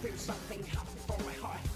There's feel something happening for my heart.